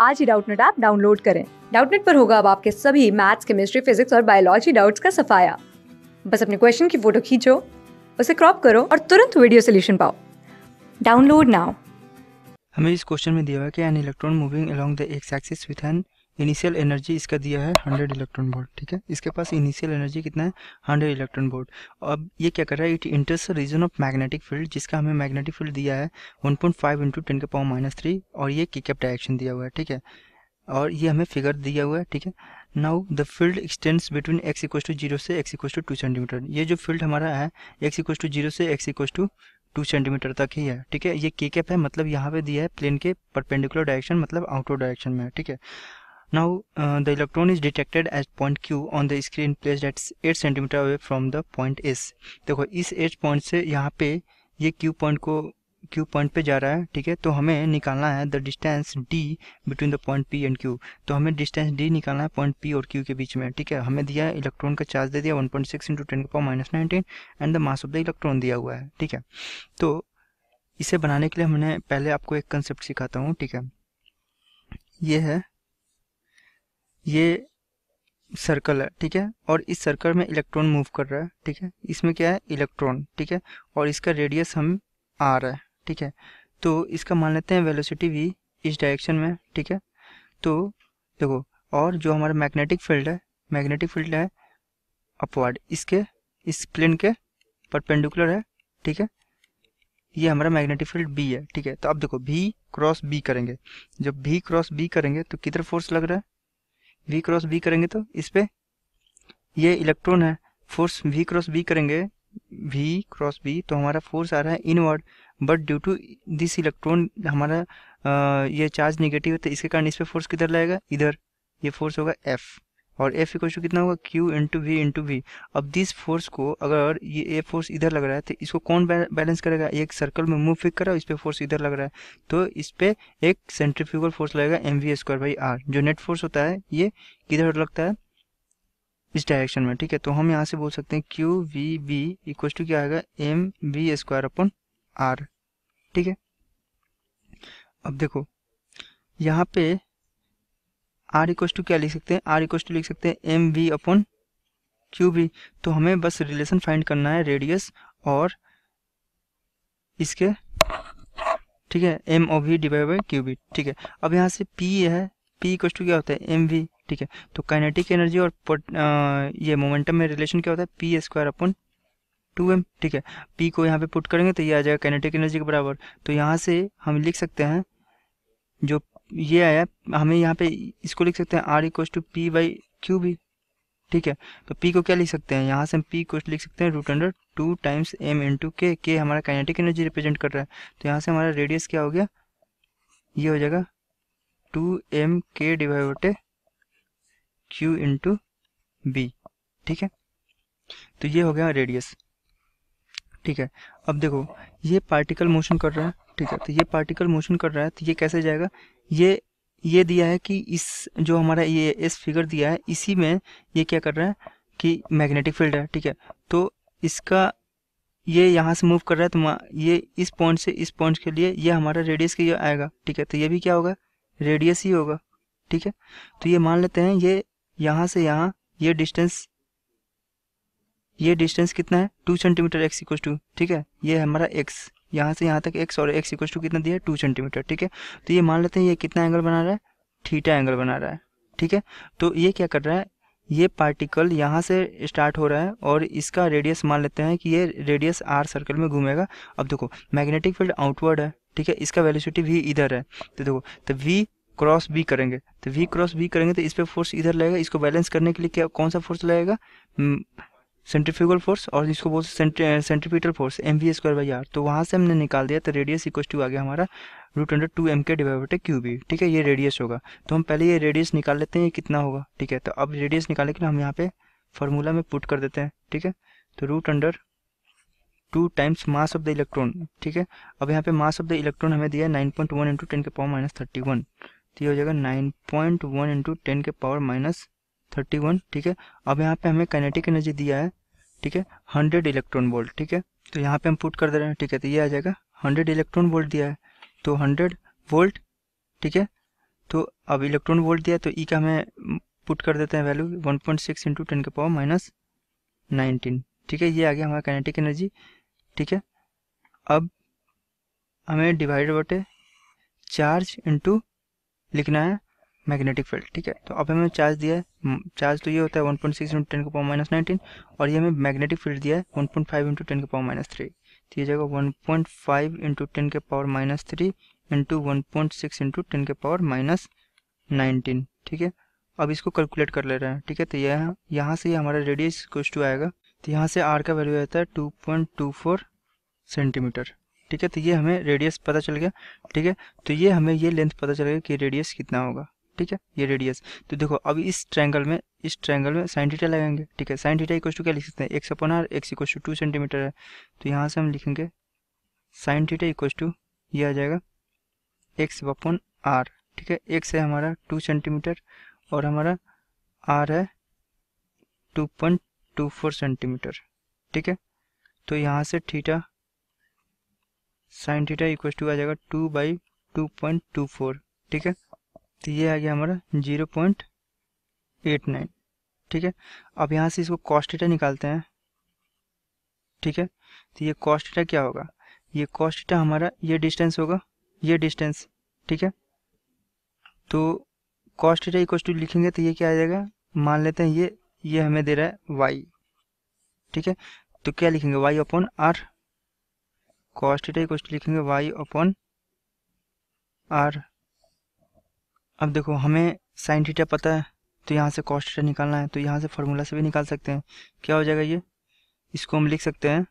आज ही Doubtnut app download करें। डाउटनेट पर होगा अब आपके सभी मैथ्स, केमिस्ट्री, फिजिक्स और बायोलॉजी डाउट्स का सफाया। बस अपने क्वेश्चन की फ़ोटो खींचो, उसे क्रॉप करो और तुरंत वीडियो सोल्यूशन पाओ। Download now. हमें इस क्वेश्चन में दिया हुआ है कि an electron moving along the X axis with an initial energy इसका दिया है 100 इलेक्ट्रॉन वोल्ट, ठीक है? इसके पास इनिशियल एनर्जी कितना है? 100 इलेक्ट्रॉन वोल्ट। अब ये क्या कर रहा है? It enters region of magnetic field जिसका हमें मैग्नेटिक फ़ील्ड दिया है 1.5 पॉइंट फाइव इंटू टेन के पावर माइनस थ्री और ये किकअप डायरेक्शन दिया हुआ है, ठीक है? और ये हमें फिगर दिया हुआ है, ठीक है? Now the field extends between X equal to zero से X equal to two centimetre ये जो फ़ील्ड हमारा है एक्स इक्व टू ज़ीरो से X equal to two centimetre तक ही है, ठीक है? ये के कैप है मतलब यहाँ पे दिया है प्लेन के परपेंडिकुलर डायरेक्शन मतलब आउटवर्ड डायरेक्शन में है, ठीक है? Now the electron is detected at point Q on the screen place at eight centimetre away from the point S देखो, इस एच पॉइंट से यहाँ पे ये क्यू पॉइंट को क्यू पॉइंट पे जा रहा है, ठीक है? तो हमें निकालना है the distance D between the point P and Q तो हमें डिस्टेंस डी निकालना है पॉइंट पी और क्यू के बीच में, ठीक है? हमें दिया है इलेक्ट्रॉन का चार्ज दे दिया one point six into ten power minus nineteen and the mass of the electron दिया हुआ है, ठीक है? तो इसे बनाने के लिए हमने पहले आपको एक कंसेप्ट सिखाता हूँ, ठीक है? ये है ये सर्कल है, ठीक है? और इस सर्कल में इलेक्ट्रॉन मूव कर रहा है, ठीक है? इसमें क्या है? इलेक्ट्रॉन ठीक है? और इसका रेडियस हम आ रहा है, ठीक है? तो इसका मान लेते हैं वेलोसिटी भी इस डायरेक्शन में, ठीक है? तो देखो, और जो हमारा मैग्नेटिक फ़ील्ड है मैग्नेटिक फ़ील्ड है अपवर्ड इसके, इस प्लेन के परपेंडिकुलर है, ठीक है? ये हमारा मैग्नेटिक फ़ील्ड बी है, ठीक है? तो अब देखो भी क्रॉस बी करेंगे। जब भी क्रॉस बी करेंगे तो किधर फोर्स लग रहा है? वी क्रॉस बी करेंगे तो इस पे ये इलेक्ट्रॉन है फोर्स वी क्रॉस बी करेंगे वी क्रॉस बी तो हमारा फोर्स आ रहा है inward but due to this electron हमारा आ, ये चार्ज निगेटिव है तो इसके कारण इस पे फोर्स किधर लाएगा? इधर ये फोर्स होगा एफ़ और एफ़ इक्वल टू कितना होगा? Q into V into V अब दिस फोर्स को अगर ये ए फोर्स इधर लग रहा है तो इसको कौन बैलेंस करेगा? एक सर्कल में मूव फिक कर, इस पे फोर्स इधर लग रहा है। तो इस पे एक सेंट्रीफ्यूगल फोर्स लगेगा M V square by R जो नेट फोर्स होता है, ये किधर लगता है? इस डायरेक्शन में, ठीक है? तो हम यहाँ से बोल सकते हैं Q V V equal to क्या आएगा? M V square upon R ठीक है? अब देखो, यहाँ पे आर इक्व टू क्या लिख सकते हैं? आर इक्व टू लिख सकते हैं M V upon Q V तो हमें बस रिलेशन फाइंड करना है रेडियस और इसके ठीक है M O V divide by Q V ठीक है अब यहाँ से पी है पी इक्व टू क्या होता है? एम वी ठीक है तो काइनेटिक एनर्जी और आ, ये मोमेंटम में रिलेशन क्या होता है? P square upon two M ठीक है पी को यहाँ पे पुट करेंगे तो ये आ जाएगा काइनेटिक एनर्जी के बराबर. तो यहाँ से हम लिख सकते हैं जो ये आया हमें यहाँ पे इसको लिख सकते हैं R equal to P by Q भी ठीक है? तो पी को क्या लिख सकते हैं? यहाँ से हम पी को लिख सकते हैं root under two times M into K के हमारा काइनेटिक एनर्जी रिप्रेजेंट कर रहा है। तो यहाँ से हमारा रेडियस क्या हो गया? ये हो जाएगा two M K divide Q into B ठीक है? तो ये हो गया रेडियस ठीक है? अब देखो, ये पार्टिकल मोशन कर रहा है, ठीक है? तो ये पार्टिकल मोशन कर रहा है तो ये कैसे जाएगा? ये ये दिया है कि इस, जो हमारा ये, इस फिगर दिया है, इसी में ये क्या कर रहा है कि मैग्नेटिक फ़ील्ड है, ठीक है? तो इसका, ये यहाँ से मूव कर रहा है तो ये इस पॉइंट से इस पॉइंट के लिए ये हमारा रेडियस के आएगा, ठीक है? तो ये भी क्या होगा? रेडियस ही होगा, ठीक है? तो ये मान लेते हैं, ये यहाँ से यहाँ, ये डिस्टेंस ये डिस्टेंस कितना है? Two centimetre X equal to ठीक है? ये हमारा एक्स यहाँ से यहाँ तक एक्स और एक्स इक्व टू कितना दिया है? टू सेंटीमीटर ठीक है? तो ये मान लेते हैं ये कितना एंगल बना रहा है? थीटा एंगल बना रहा है, ठीक है? तो ये क्या कर रहा है? ये पार्टिकल यहाँ से स्टार्ट हो रहा है और इसका रेडियस मान लेते हैं कि ये रेडियस आर सर्कल में घूमेगा। अब देखो मैग्नेटिक फ़ील्ड आउटवर्ड है, ठीक है? इसका वेलोसिटी भी इधर है। तो देखो तो वी क्रॉस बी करेंगे। तो वी क्रॉस बी करेंगे तो इस पर फोर्स इधर लगेगा। इसको बैलेंस करने के लिए क्या, कौन सा फोर्स लगेगा? सेंट्रीफ्यूगल फोर्स और इसको बोलते centripetal force M V square by R तो वहाँ से हमने निकाल दिया तो रेडियस इक्व टू आ गया हमारा root under two M K divide Q B ठीक है? ये रेडियस होगा। तो हम पहले ये रेडियस निकाल लेते हैं, ये कितना होगा, ठीक है? तो अब रेडियस निकालने के लिए हम यहाँ पे फार्मूला में पुट कर देते हैं, ठीक है? तो root under two times mass of the electron ठीक है? अब यहाँ पे मास ऑफ़ द इलेक्ट्रॉन हमें दिया है nine point one into ten के पावर माइनस थर्टी वन तो ये हो जाएगा nine point one into ten के पावर माइनस थर्टी वन, ठीक है? अब यहाँ पे हमें काइनेटिक एनर्जी दिया है, ठीक है? हंड्रेड इलेक्ट्रॉन वोल्ट ठीक है? तो यहाँ पे हम पुट कर दे रहे हैं, ठीक है? तो ये आ जाएगा हंड्रेड इलेक्ट्रॉन वोल्ट दिया है। तो हंड्रेड वोल्ट ठीक है? तो अब इलेक्ट्रॉन वोल्ट दिया तो ई का हमें पुट कर देते हैं value one point six into ten के पावर माइनस नाइनटीन ठीक है? ये आ गया हमारा काइनेटिक एनर्जी ठीक है? अब हमें डिवाइड बटे चार्ज इंटू लिखना है मैग्नेटिक फ़ील्ड ठीक है? तो अब हमें चार्ज दिया है चार्ज तो ये होता है 1.6 पॉइंट सिक्स इंटू टेन के पावर माइनस नाइनटीन और ये हमें मैग्नेटिक फ़ील्ड दिया है 1.5 पॉइंट फाइव इंटू टेन के पावर माइनस थ्री तो ये जाएगा 1.5 पॉइंट फाइव इंटू टेन के power minus three into one point six into ten के पावर माइनस नाइनटीन ठीक है? अब इसको कैलकुलेट कर ले रहे हैं, ठीक है? तो यह, यहाँ से हमारा रेडियस कुछ टू आएगा। तो यहाँ से आर का वैल्यू आता है two point two four centimetre ठीक है? तो ये हमें रेडियस पता चल गया, ठीक है? तो ये हमें ये लेंथ पता चल गया कि रेडियस कितना होगा। ठीक है, ये रेडियस तो देखो अब इस ट्रैंगल में, इस ट्रायंगल में साइन थीटा लगाएँगे ठीक है? साइन थीटा इक्वल टू क्या लिख सकते हैं? X upon R X equal to two centimetre है। तो यहाँ से हम लिखेंगे साइन थीटा इक्वल टू ये आ जाएगा एक्स अपन आर ठीक है? एक्स है हमारा टू सेंटीमीटर और हमारा आर है two point two four centimetre ठीक है? तो यहाँ से theta sine theta equal to आ जाएगा two by two point two four ठीक है? तो ये आ गया हमारा ज़ीरो पॉइंट एट नाइन, ठीक है? अब यहाँ से इसको कॉस्टिटा निकालते हैं, ठीक है? तो ये कॉस्टिटा क्या होगा? ये कॉस्टिटा हमारा ये डिस्टेंस होगा, ये डिस्टेंस ठीक है? तो कॉस्टिटा इक्व टू लिखेंगे तो ये क्या आ जाएगा? मान लेते हैं ये ये हमें दे रहा है वाई ठीक है? तो क्या लिखेंगे? Y upon R cos theta equal to लिखेंगे वाई अपॉन आर अब देखो, हमें साइन थीटा पता है तो यहाँ से कॉस्ट थीटा निकालना है तो यहाँ से फार्मूला से भी निकाल सकते हैं। क्या हो जाएगा ये? इसको हम लिख सकते हैं।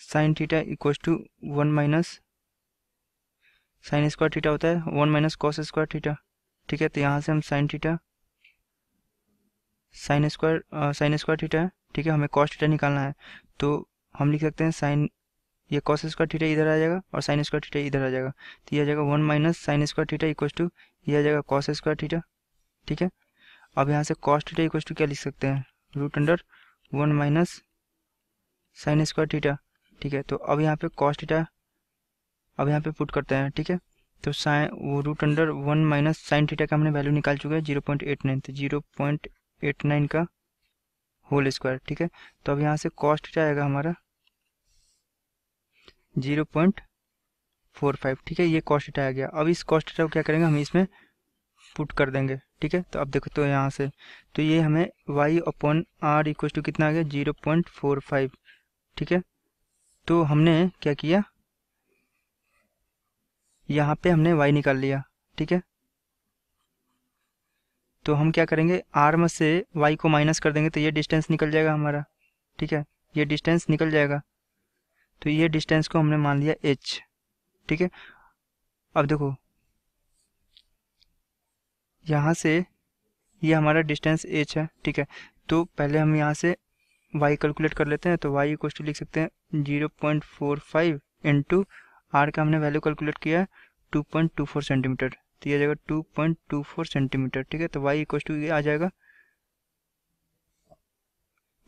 Sine theta equal to one minus sine square theta होता है one minus cos square theta ठीक है तो यहाँ से हम sine theta sine square sine square theta है ठीक है, हमें कॉस्ट थीटा निकालना है। तो हम लिख सकते हैं साइन ये कॉस स्क्वायर थीटा इधर आ जाएगा और साइन स्क्वायर थीटा इधर आ जाएगा। तो ये आ जाएगा one minus sine square theta equal to ये आ जाएगा कॉस स्क्वायर थीटा ठीक है? अब यहाँ से कॉस थीटा इक्व टू क्या लिख सकते हैं? Root under one minus sine square theta ठीक है? तो अब यहाँ पे कॉस थीटा अब यहाँ पे पुट करते हैं, ठीक है? तो साइन वो root under one minus sine theta का हमने वैल्यू निकाल चुके हैं ज़ीरो पॉइंट एट नाइन तो ज़ीरो पॉइंट एट नाइन का होल स्क्वायर ठीक है? तो अब यहाँ से कॉस्ट थीटा आएगा हमारा ज़ीरो पॉइंट फोर फाइव, ठीक है? ये कॉस्ट डेटा आ गया। अब इस कॉस्ट डेटा को क्या करेंगे? हम इसमें पुट कर देंगे, ठीक है? तो अब देखो तो यहाँ से तो ये हमें Y upon R equal to कितना आ गया? ज़ीरो पॉइंट फोर फाइव, ठीक है? तो हमने क्या किया? यहाँ पे हमने वाई निकाल लिया, ठीक है? तो हम क्या करेंगे? आर में से वाई को माइनस कर देंगे तो ये डिस्टेंस निकल जाएगा हमारा, ठीक है? ये डिस्टेंस निकल जाएगा। तो ये डिस्टेंस को हमने मान लिया एच ठीक है? अब देखो, यहाँ से ये हमारा डिस्टेंस एच है, ठीक है? तो पहले हम यहाँ से y कैलकुलेट कर लेते हैं तो y इक्व टू लिख सकते हैं zero point four five into R का हमने वैल्यू कैलकुलेट किया है two point two four centimetre तो ये आ जाएगा two point two four centimetre ठीक है? तो y इक्व टू ये आ जाएगा,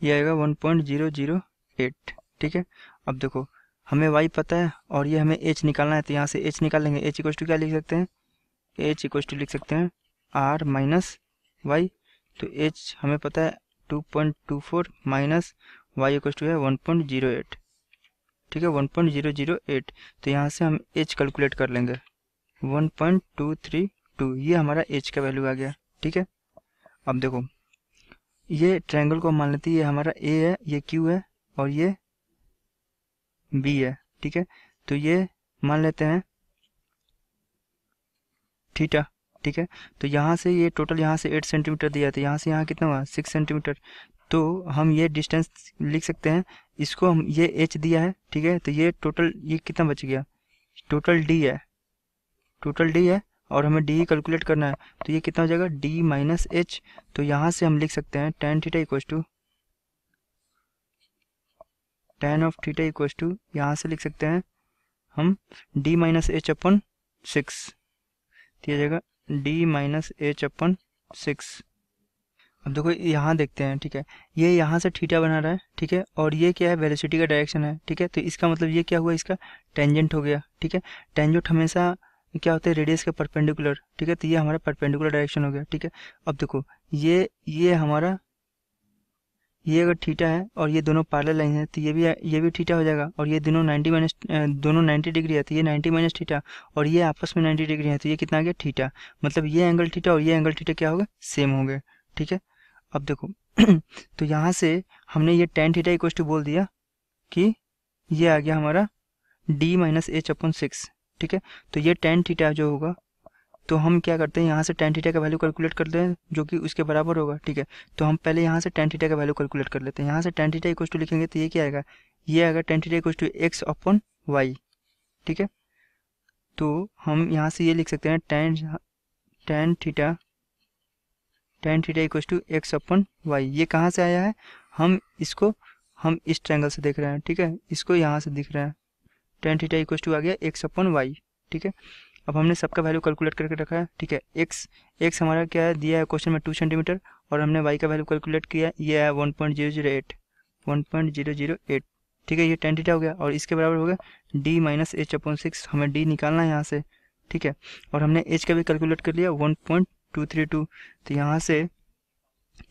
ये आएगा one point zero zero eight ठीक है? अब देखो, हमें वाई पता है और ये हमें एच निकालना है तो यहाँ से एच निकाल लेंगे एच इक्वस टू क्या लिख सकते हैं? एच इक्वस टू लिख सकते हैं। आर माइनस वाई तो एच हमें पता है two point two four minus Y equals to है वन पॉइंट ज़ीरो एट ठीक है? One point zero zero eight तो यहाँ से हम एच कैलकुलेट कर लेंगे। One point two three two ये हमारा एच का वैल्यू आ गया। ठीक है? अब देखो, ये ट्रायंगल को मान लेते हैं, ये हमारा ए है, ये क्यू है और ये बी है, ठीक है? तो ये मान लेते हैं, थीटा, ठीक है? तो यहाँ से ये टोटल यहाँ से एट सेंटीमीटर दिया था यहाँ से यहाँ कितना हुआ? सिक्स सेंटीमीटर तो हम ये डिस्टेंस लिख सकते हैं, इसको हम, ये एच दिया है, ठीक है? तो ये टोटल ये कितना बच गया? टोटल डी है टोटल डी है, और हमें डी कैलकुलेट करना है तो ये कितना हो जाएगा? डी माइनस एच तो यहाँ से हम लिख सकते हैं tan theta equal to tan of theta equal to यहाँ से लिख सकते हैं, हम D minus H upon six दिया जाएगा D minus H upon six अब देखो, यहाँ देखते हैं, ठीक है? ये यहाँ से थीटा बना रहा है, ठीक है? और ये क्या है? वेलोसिटी का डायरेक्शन है, ठीक है? तो इसका मतलब ये क्या हुआ? इसका टेंजेंट हो गया, ठीक है? टेंजेंट हमेशा क्या होता है? रेडियस के परपेंडिकुलर ठीक है? तो ये हमारा परपेंडिकुलर डायरेक्शन हो गया, ठीक है? अब देखो, ये ये हमारा ये अगर थीटा है और ये दोनों पैरेलल लाइन है तो ये भी ये भी थीटा हो जाएगा और ये दोनों 90 माइनस दोनों 90 डिग्री है तो ये 90 माइनस थीटा और ये आपस में 90 डिग्री है तो ये कितना आ गया थीटा। मतलब ये एंगल थीटा और ये एंगल थीटा क्या होगा? सेम हो गए ठीक है? अब देखो तो यहाँ से हमने ये टेन थीटा इक्व टू बोल दिया कि ये आ गया हमारा D minus H upon six ठीक है? तो ये टेन थीटा जो होगा तो हम क्या करते हैं, यहाँ से टेन थीटा का वैल्यू कैलकुलेट करते हैं, जो कि उसके बराबर होगा, ठीक है? तो हम पहले यहाँ से टेन थीटा का वैल्यू कैलकुलेट कर लेते हैं। यहाँ से टेन थीटा इक्व टू लिखेंगे तो ये क्या आएगा? ये आएगा tan theta equal to X upon Y ठीक है? तो हम यहाँ से ये लिख सकते हैं tan tan theta tan theta equal to X upon Y ये कहाँ से आया है? हम इसको, हम इस ट्रैंगल से देख रहे हैं, ठीक है? इसको यहाँ से दिख रहा है। टेन थीटा इक्व टू आ गया एक्स अपन वाई ठीक है? अब हमने सबका वैल्यू कैलकुलेट करके रखा है, ठीक है? एक्स एक्स हमारा क्या है? दिया है क्वेश्चन में टू सेंटीमीटर और हमने वाई का वैल्यू कैलकुलेट किया ये है one point zero zero eight one point zero zero eight ठीक है? ये टेन थीटा हो गया और इसके बराबर हो गया D minus H upon six हमें डी निकालना है यहाँ से, ठीक है? और हमने एच का भी कैलकुलेट कर लिया one point two three two तो यहाँ से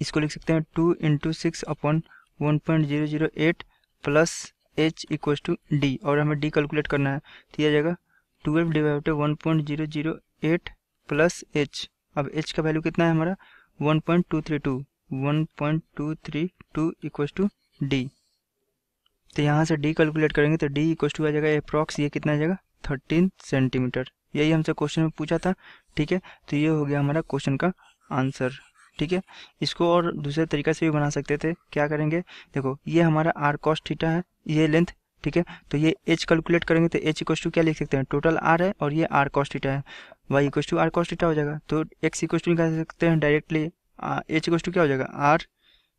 इसको लिख सकते हैं two into six upon one point zero zero eight plus H equal to D और हमें डी कैलकुलेट करना है तो यह जाएगा twelve divide one point zero zero eight plus H अब एच का वैल्यू कितना है हमारा? One point two three two one point two three two equal to D तो यहाँ से डी कैलकुलेट करेंगे तो डी इक्व टू आ जाएगा अप्रॉक्स ये कितना आ जाएगा? थर्टीन सेंटीमीटर यही हमसे क्वेश्चन में पूछा था, ठीक है? तो ये हो गया हमारा क्वेश्चन का आंसर ठीक है? इसको और दूसरे तरीके से भी बना सकते थे। क्या करेंगे? देखो, ये हमारा आर कॉस्ट थीटा है, ये लेंथ ठीक है? तो ये एच कैलकुलेट करेंगे तो एच इक्व क्या लिख सकते हैं? टोटल आर है और ये आर कॉस्ट थीटा है। Y equal to R cos theta हो जाएगा। तो एक्स इक्व टू निकाल सकते हैं डायरेक्टली एच इक्व क्या हो जाएगा? आर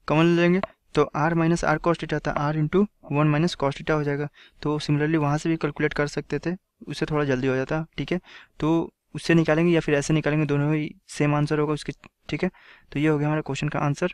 कॉमन लेंगे। तो R minus R cos theta था। R into one minus cos theta हो जाएगा। तो सिमिलरली वहाँ से भी कैलकुलेट कर सकते थे। उससे थोड़ा जल्दी हो जाता, ठीक है? तो उससे निकालेंगे या फिर ऐसे निकालेंगे, दोनों ही सेम आंसर होगा उसके, ठीक है? तो ये हो गया हमारा क्वेश्चन का आंसर